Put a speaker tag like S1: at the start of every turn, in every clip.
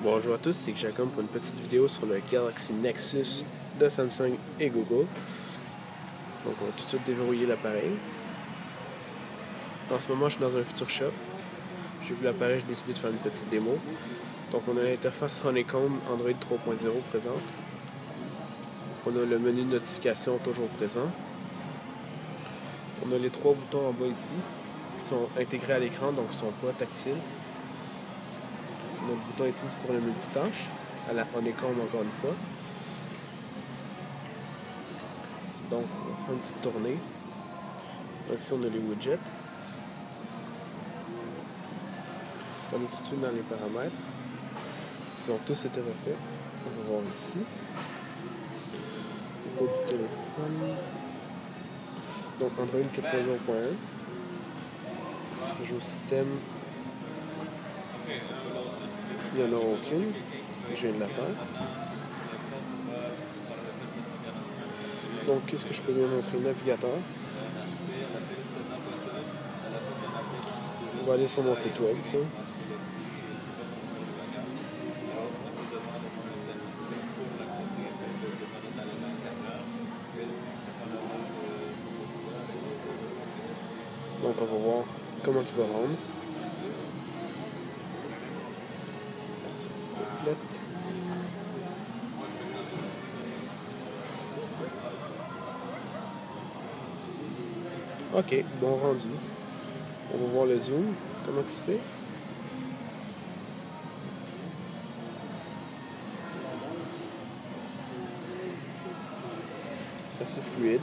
S1: Bonjour à tous, c'est Jacob pour une petite vidéo sur le Galaxy Nexus de Samsung et Google. Donc on va tout de suite déverrouiller l'appareil. En ce moment, je suis dans un Future Shop. J'ai vu l'appareil, j'ai décidé de faire une petite démo. Donc on a l'interface Honeycomb Android 3.0 présente. On a le menu de notification toujours présent. On a les trois boutons en bas ici qui sont intégrés à l'écran, donc ne sont pas tactiles. Notre bouton ici, c'est pour le multitâche. À la Honeycomb encore une fois. Donc, on fait une petite tournée. Donc ici, on a les widgets. On est tout de suite dans les paramètres. Ils ont tous été refaits. On va voir ici. Le du téléphone. Donc Android 4.0.1. Je au système. Il n'y en aura aucune. Je viens de la faire. Donc, qu'est-ce que je peux vous montrer? Navigateur. On va aller sur mon site web, tiens. Donc on va voir comment il va rendre. Ok, bon rendu. On va voir le zoom, comment il se fait. Assez fluide.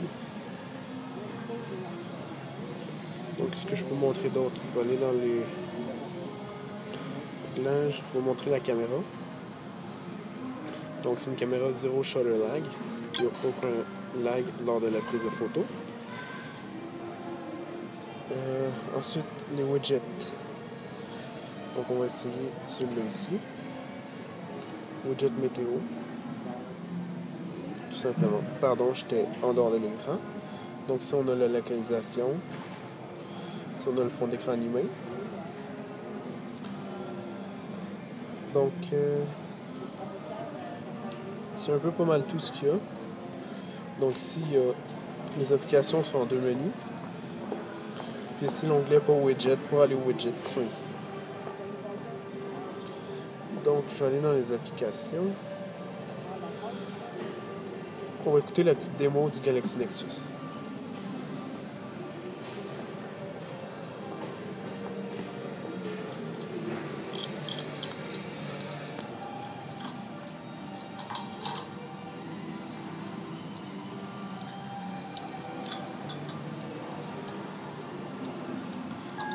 S1: Donc, ce que je peux montrer d'autre Je vais aller dans les. Là, je vais vous montrer la caméra. Donc, c'est une caméra zéro shutter lag. Il n'y a aucun lag lors de la prise de photo. Euh, ensuite, les widgets. Donc, on va essayer celui-là ici. Widget météo. Tout simplement. Pardon, j'étais en dehors de l'écran. Donc, ici, on a la localisation. Ici, on a le fond d'écran animé. Donc, euh, c'est un peu pas mal tout ce qu'il y a. Donc, ici, les applications sont en deux menus. Puis ici, l'onglet pour widget, pour aller aux widgets qui sont ici. Donc, je vais aller dans les applications. On va écouter la petite démo du Galaxy Nexus.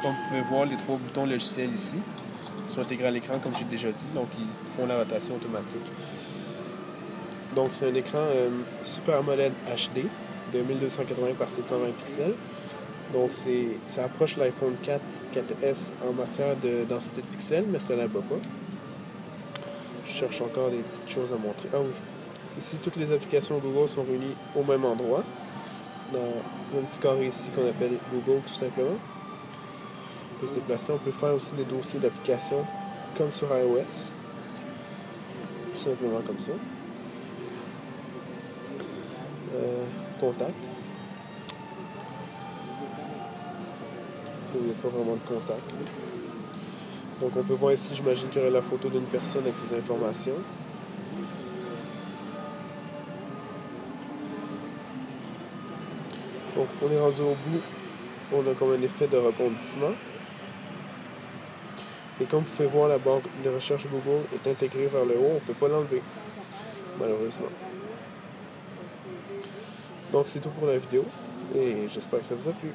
S1: Comme vous pouvez voir, les trois boutons logiciels ici? Sont intégrés à l'écran, comme j'ai déjà dit, donc ils font la rotation automatique. Donc c'est un écran euh, Super AMOLED HD de 1280 par 720 pixels. Donc ça approche l'iPhone 4, 4S en matière de densité de pixels, mais ça ne pas pas. Je cherche encore des petites choses à montrer. Ah oui. Ici, toutes les applications Google sont réunies au même endroit, dans un petit carré ici qu'on appelle Google tout simplement se déplacer. On peut faire aussi des dossiers d'application comme sur iOS. Tout simplement comme ça. Euh, contact. Il n'y a pas vraiment de contact. Donc on peut voir ici, j'imagine qu'il y aurait la photo d'une personne avec ses informations. Donc on est rendu au bout. On a comme un effet de rebondissement. Et comme vous pouvez voir, la barre de recherche Google est intégrée vers le haut. On ne peut pas l'enlever, malheureusement. Donc c'est tout pour la vidéo et j'espère que ça vous a plu.